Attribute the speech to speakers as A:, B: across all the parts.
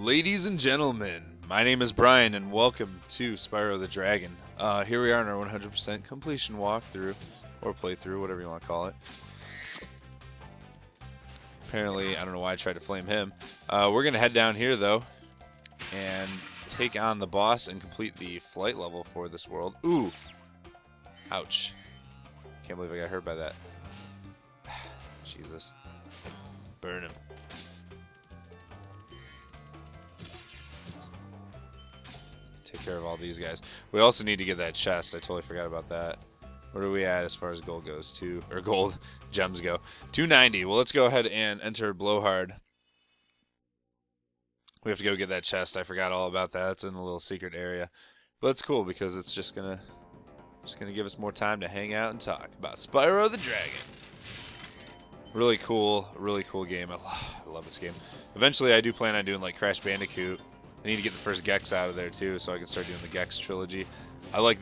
A: Ladies and gentlemen, my name is Brian, and welcome to Spyro the Dragon. Uh, here we are in our 100% completion walkthrough, or playthrough, whatever you want to call it. Apparently, I don't know why I tried to flame him. Uh, we're going to head down here, though, and take on the boss and complete the flight level for this world. Ooh! Ouch. Can't believe I got hurt by that. Jesus. Burn him. Take care of all these guys. We also need to get that chest. I totally forgot about that. Where are we at as far as gold goes? Two or gold gems go. 290. Well, let's go ahead and enter Blowhard. We have to go get that chest. I forgot all about that. It's in a little secret area. But it's cool because it's just gonna just gonna give us more time to hang out and talk about Spyro the Dragon. Really cool, really cool game. I love, I love this game. Eventually, I do plan on doing like Crash Bandicoot. I need to get the first Gex out of there too, so I can start doing the Gex trilogy. I like,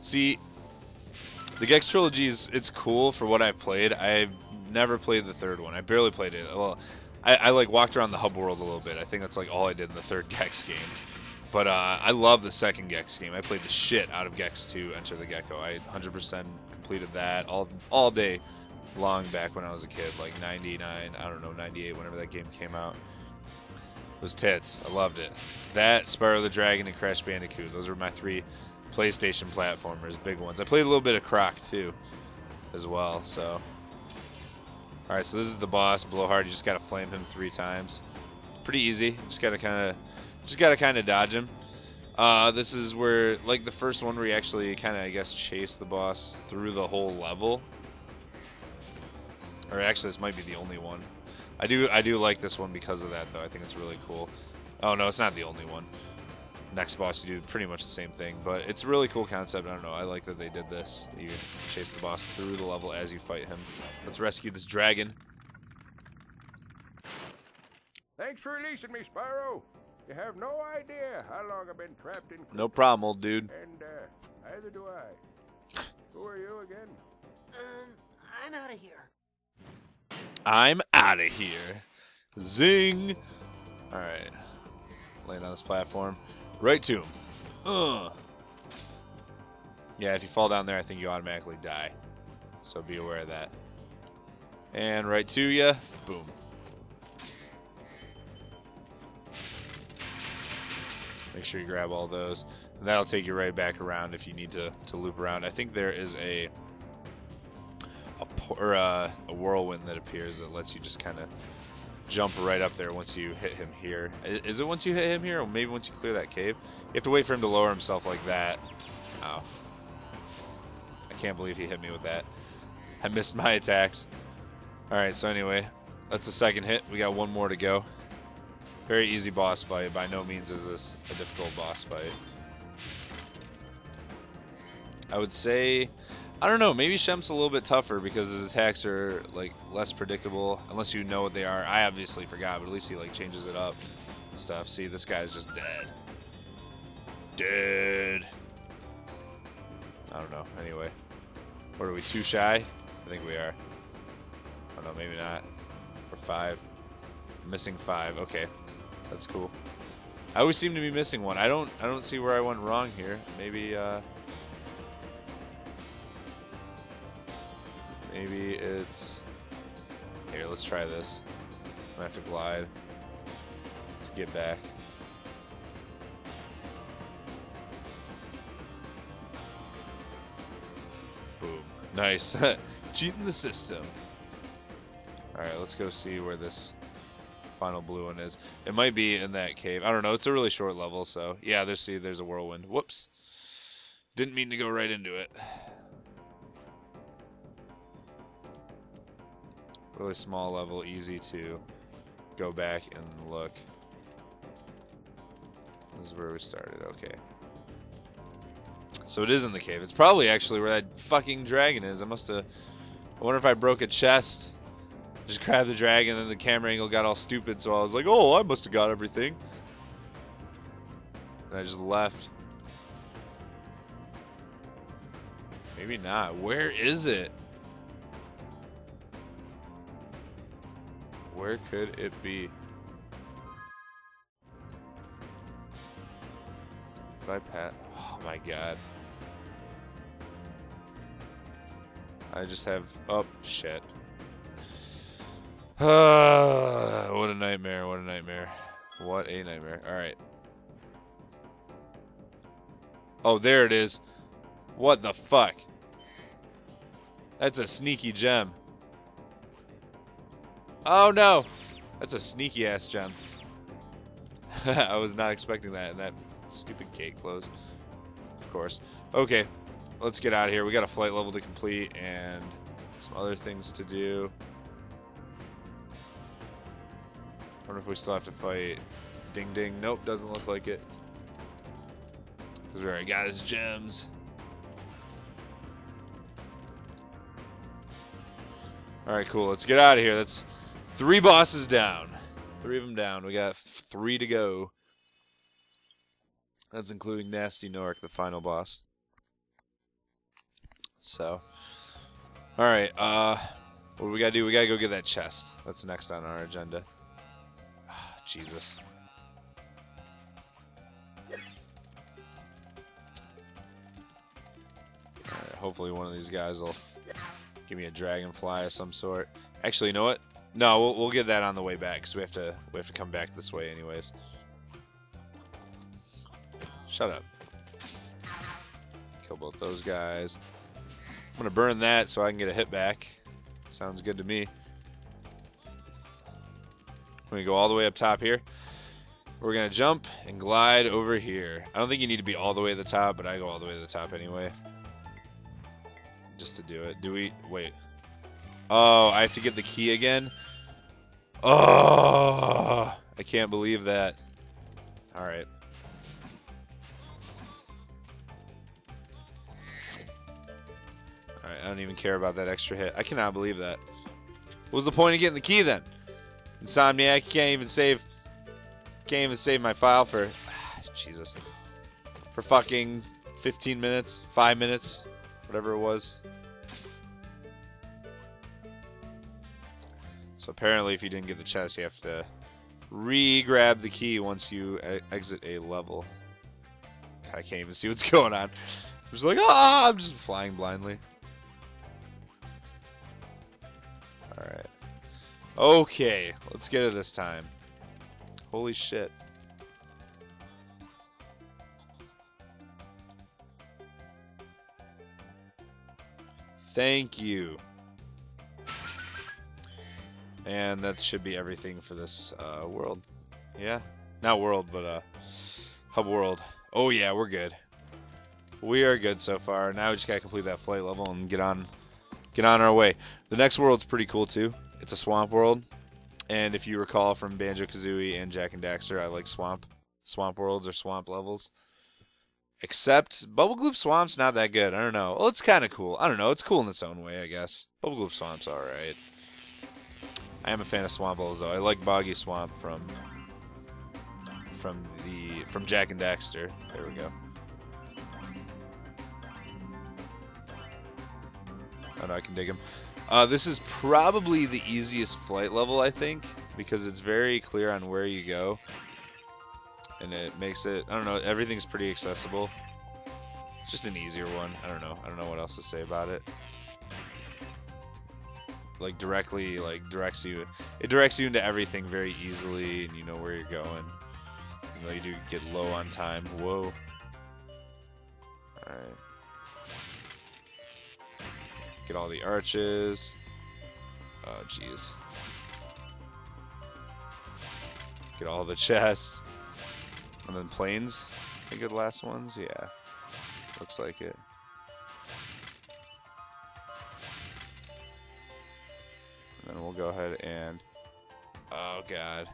A: see, the Gex trilogy is it's cool for what I've played. I've never played the third one. I barely played it. Well, I, I like walked around the hub world a little bit. I think that's like all I did in the third Gex game. But uh, I love the second Gex game. I played the shit out of Gex 2, Enter the Gecko. I 100% completed that all all day long back when I was a kid, like 99, I don't know, 98, whenever that game came out. Was tits. I loved it. That, Spyro the Dragon, and Crash Bandicoot. Those were my three PlayStation platformers, big ones. I played a little bit of Croc, too, as well, so... Alright, so this is the boss, Blowhard. You just gotta flame him three times. Pretty easy. Just gotta kind of... Just gotta kind of dodge him. Uh, this is where, like the first one where you actually kind of, I guess, chase the boss through the whole level. Or actually, this might be the only one. I do I do like this one because of that, though. I think it's really cool. Oh, no, it's not the only one. Next boss, you do pretty much the same thing, but it's a really cool concept. I don't know. I like that they did this. You chase the boss through the level as you fight him. Let's rescue this dragon.
B: Thanks for releasing me, Spyro. You have no idea how long I've been trapped in.
A: No problem, old dude.
B: And uh, neither do I. Who are you again?
C: Um, I'm out of here.
A: I'm out of here. Zing! Alright. Land on this platform. Right to him. Ugh. Yeah, if you fall down there, I think you automatically die. So be aware of that. And right to you. Boom. Make sure you grab all those. And that'll take you right back around if you need to, to loop around. I think there is a, or a, a whirlwind that appears that lets you just kind of jump right up there once you hit him here. Is it once you hit him here, or maybe once you clear that cave? You have to wait for him to lower himself like that. Oh. I can't believe he hit me with that. I missed my attacks. Alright, so anyway, that's the second hit. We got one more to go. Very easy boss fight. By no means is this a difficult boss fight. I would say I don't know. Maybe Shemp's a little bit tougher because his attacks are like less predictable unless you know what they are. I obviously forgot, but at least he like changes it up and stuff. See, this guy's just dead. Dead. I don't know. Anyway, what are we? Too shy? I think we are. I don't know. Maybe not. Or five. Missing five. Okay, that's cool. I always seem to be missing one. I don't. I don't see where I went wrong here. Maybe. uh... Maybe it's... Here, let's try this. Gonna have to glide to get back. Boom. Nice. Cheating the system. Alright, let's go see where this final blue one is. It might be in that cave. I don't know. It's a really short level, so... Yeah, there's, see, there's a whirlwind. Whoops. Didn't mean to go right into it. Really small level, easy to go back and look. This is where we started, okay. So it is in the cave. It's probably actually where that fucking dragon is. I must have... I wonder if I broke a chest. Just grabbed the dragon and the camera angle got all stupid, so I was like, oh, I must have got everything. And I just left. Maybe not. Where is it? Where could it be? Did I pat? Oh my god. I just have. Oh, shit. Ah, what a nightmare. What a nightmare. What a nightmare. Alright. Oh, there it is. What the fuck? That's a sneaky gem. Oh no! That's a sneaky ass gem. I was not expecting that, and that stupid gate closed. Of course. Okay, let's get out of here. We got a flight level to complete and some other things to do. Wonder if we still have to fight Ding Ding. Nope, doesn't look like it. Because we already got his gems. Alright, cool. Let's get out of here. That's three bosses down. Three of them down. We got three to go. That's including Gnasty Gnorc, the final boss. So, all right. Uh, what we gotta do? We gotta go get that chest. That's next on our agenda. Ah, Jesus. Right, hopefully, one of these guys will give me a dragonfly of some sort. Actually, you know what? No, we'll, we'll get that on the way back because we have to we have to come back this way anyways. Shut up. Kill both those guys. I'm gonna burn that so I can get a hit back. Sounds good to me. We're gonna go all the way up top here. We're gonna jump and glide over here. I don't think you need to be all the way to the top, but I go all the way to the top anyway. Just to do it. Do we wait? Oh, I have to get the key again. Oh, I can't believe that. All right. All right, I don't even care about that extra hit. I cannot believe that. What was the point of getting the key then? Insomniac, can't even save. Can't even save my file for. Jesus. For fucking 15 minutes, 5 minutes, whatever it was. So apparently, if you didn't get the chest, you have to re-grab the key once you e exit a level. I can't even see what's going on. I'm just like, ah, I'm just flying blindly. Alright. Okay, let's get it this time. Holy shit. Thank you. And that should be everything for this uh, world. Yeah? Not world, but uh, hub world. Oh yeah, we're good. We are good so far. Now we just gotta complete that flight level and get on get on our way. The next world's pretty cool too. It's a swamp world. And if you recall from Banjo Kazooie and Jak and Daxter, I like swamp swamp worlds or swamp levels. Except Bubble Gloop Swamp's not that good. I don't know. Well, it's kind of cool. I don't know. It's cool in its own way, I guess. Bubble Gloop Swamp's alright. I am a fan of swamp levels though. I like Boggy Swamp from from the from Jak and Daxter. There we go. Oh no, I can dig him. Uh, this is probably the easiest flight level, I think, because it's very clear on where you go. And it makes it, I don't know, everything's pretty accessible. It's just an easier one. I don't know. I don't know what else to say about it. Like directly, like directs you, it directs you into everything very easily and you know where you're going. Even though you do get low on time. Whoa. Alright. Get all the arches. Oh, jeez. Get all the chests. And then planes. I think the last ones. Yeah. Looks like it. Go ahead and... Oh, God.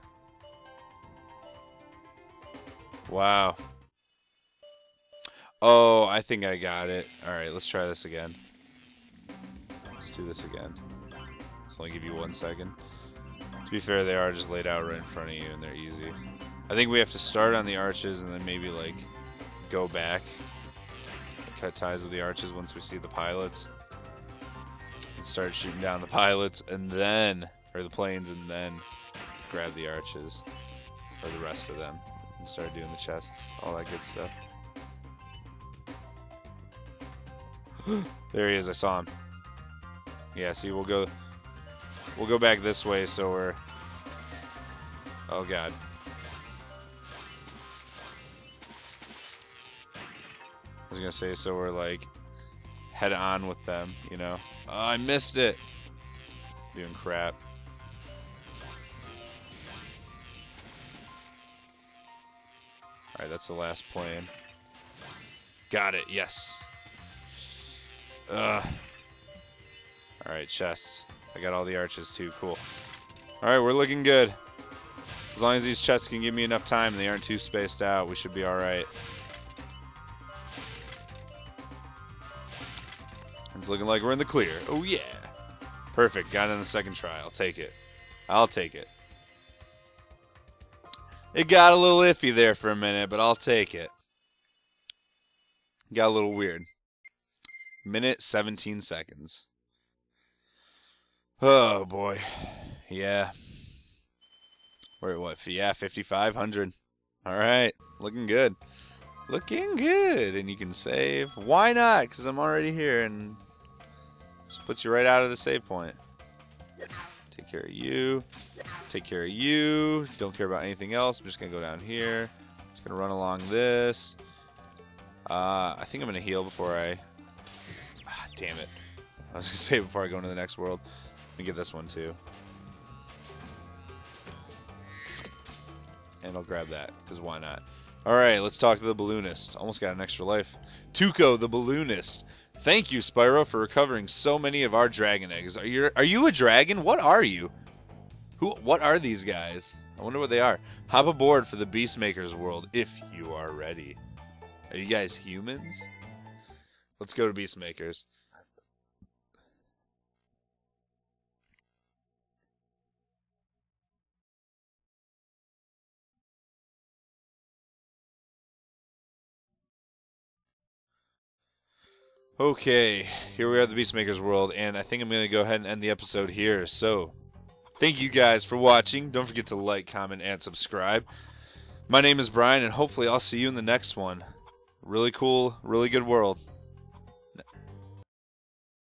A: Wow. Oh, I think I got it. Alright, let's try this again. Let's do this again. Let's only give you one second. To be fair, they are just laid out right in front of you and they're easy. I think we have to start on the arches and then maybe like go back. Cut ties with the arches once we see the pilots and start shooting down the pilots and then, or the planes, and then grab the arches or the rest of them and start doing the chests, all that good stuff. there he is, I saw him. Yeah, see, we'll go, we'll go back this way so we're, oh god. I was gonna say, so we're like head on with them, you know. Oh, I missed it. Doing crap. Alright, that's the last plane. Got it, yes. Ugh. Alright, chests. I got all the arches too, cool. Alright, we're looking good. As long as these chests can give me enough time and they aren't too spaced out, we should be alright. It's looking like we're in the clear. Oh yeah. Perfect. Got in the second try. I'll take it. I'll take it. It got a little iffy there for a minute, but I'll take it. Got a little weird. Minute 17 seconds. Oh boy. Yeah. We're at what? Yeah, 5,500. All right. Looking good. Looking good. And you can save. Why not? Because I'm already here and puts you right out of the save point. Take care of you. Take care of you. Don't care about anything else. I'm just going to go down here. Just going to run along this. Uh, I think I'm going to heal before I... Ah, damn it. I was going to say before I go into the next world. Let me get this one too. And I'll grab that, because why not? Alright, let's talk to the balloonist. Almost got an extra life. Tuco, the balloonist. Thank you, Spyro, for recovering so many of our dragon eggs. Are you are you a dragon? What are you? Who what are these guys? I wonder what they are. Hop aboard for the Beastmaker's world if you are ready. Are you guys humans? Let's go to Beastmakers. Okay, here we are at the Beastmaker's World, and I think I'm going to go ahead and end the episode here. So, thank you guys for watching. Don't forget to like, comment, and subscribe. My name is Brian, and hopefully I'll see you in the next one. Really cool, really good world.